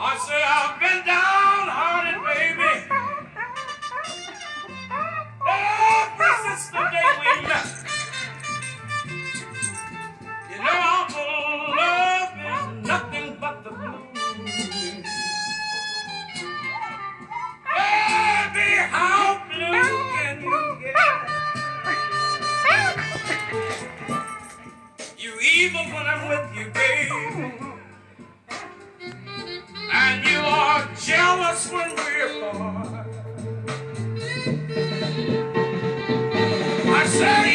I say I've been downhearted, baby. Oh, Ever since the day we left. You know, humble love is nothing but the blues. Baby, how blue can you get? You evil when I'm with you. that's when we part. I say.